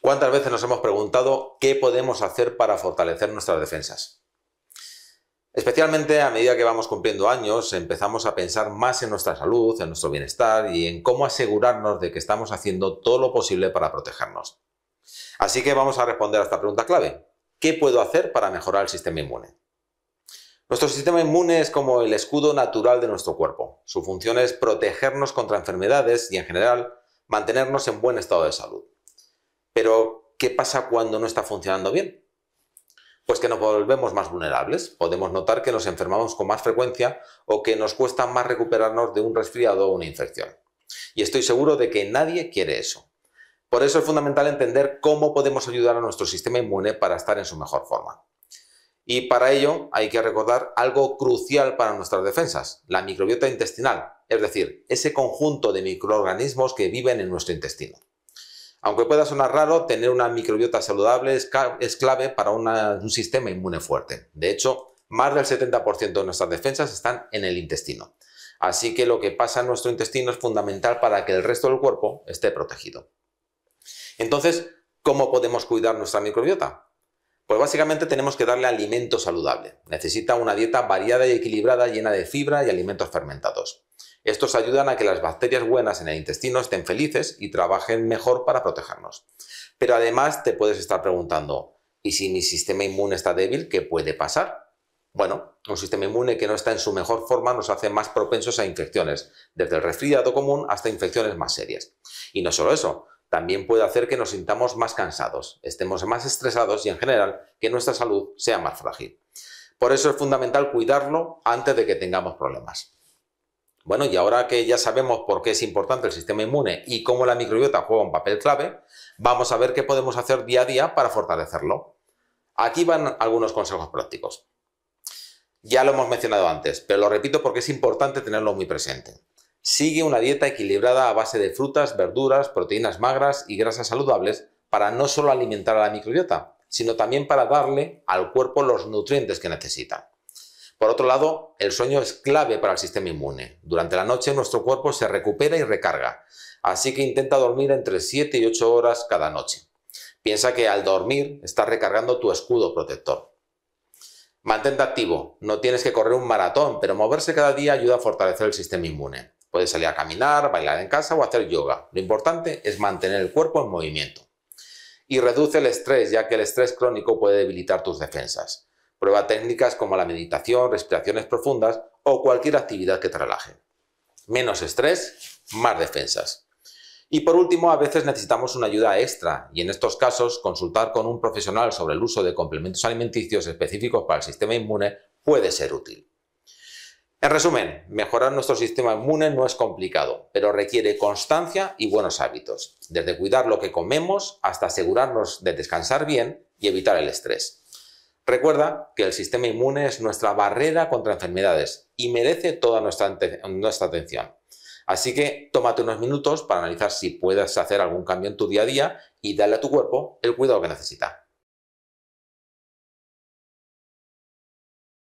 ¿Cuántas veces nos hemos preguntado qué podemos hacer para fortalecer nuestras defensas? Especialmente a medida que vamos cumpliendo años, empezamos a pensar más en nuestra salud, en nuestro bienestar y en cómo asegurarnos de que estamos haciendo todo lo posible para protegernos. Así que vamos a responder a esta pregunta clave. ¿Qué puedo hacer para mejorar el sistema inmune? Nuestro sistema inmune es como el escudo natural de nuestro cuerpo. Su función es protegernos contra enfermedades y en general mantenernos en buen estado de salud. Pero, ¿qué pasa cuando no está funcionando bien? Pues que nos volvemos más vulnerables. Podemos notar que nos enfermamos con más frecuencia o que nos cuesta más recuperarnos de un resfriado o una infección. Y estoy seguro de que nadie quiere eso. Por eso es fundamental entender cómo podemos ayudar a nuestro sistema inmune para estar en su mejor forma. Y para ello hay que recordar algo crucial para nuestras defensas, la microbiota intestinal, es decir, ese conjunto de microorganismos que viven en nuestro intestino. Aunque pueda sonar raro, tener una microbiota saludable es, clave para un sistema inmune fuerte. De hecho, más del 70% de nuestras defensas están en el intestino. Así que lo que pasa en nuestro intestino es fundamental para que el resto del cuerpo esté protegido. Entonces, ¿cómo podemos cuidar nuestra microbiota? Pues básicamente tenemos que darle alimento saludable. Necesita una dieta variada y equilibrada llena de fibra y alimentos fermentados. Estos ayudan a que las bacterias buenas en el intestino estén felices y trabajen mejor para protegernos. Pero además te puedes estar preguntando, ¿y si mi sistema inmune está débil, qué puede pasar? Bueno, un sistema inmune que no está en su mejor forma nos hace más propensos a infecciones, desde el resfriado común hasta infecciones más serias. Y no solo eso, también puede hacer que nos sintamos más cansados, estemos más estresados y en general que nuestra salud sea más frágil. Por eso es fundamental cuidarlo antes de que tengamos problemas. Bueno, y ahora que ya sabemos por qué es importante el sistema inmune y cómo la microbiota juega un papel clave, vamos a ver qué podemos hacer día a día para fortalecerlo. Aquí van algunos consejos prácticos. Ya lo hemos mencionado antes, pero lo repito porque es importante tenerlo muy presente. Sigue una dieta equilibrada a base de frutas, verduras, proteínas magras y grasas saludables para no solo alimentar a la microbiota, sino también para darle al cuerpo los nutrientes que necesita. Por otro lado, el sueño es clave para el sistema inmune. Durante la noche nuestro cuerpo se recupera y recarga, así que intenta dormir entre 7 y 8 horas cada noche. Piensa que al dormir estás recargando tu escudo protector. Mantente activo, no tienes que correr un maratón, pero moverse cada día ayuda a fortalecer el sistema inmune. Puedes salir a caminar, bailar en casa o hacer yoga. Lo importante es mantener el cuerpo en movimiento. Y reduce el estrés, ya que el estrés crónico puede debilitar tus defensas. Prueba técnicas como la meditación, respiraciones profundas o cualquier actividad que te relaje. Menos estrés, más defensas. Y por último, a veces necesitamos una ayuda extra y en estos casos consultar con un profesional sobre el uso de complementos alimenticios específicos para el sistema inmune puede ser útil. En resumen, mejorar nuestro sistema inmune no es complicado, pero requiere constancia y buenos hábitos, desde cuidar lo que comemos hasta asegurarnos de descansar bien y evitar el estrés. Recuerda que el sistema inmune es nuestra barrera contra enfermedades y merece toda nuestra, nuestra atención. Así que tómate unos minutos para analizar si puedes hacer algún cambio en tu día a día y darle a tu cuerpo el cuidado que necesita.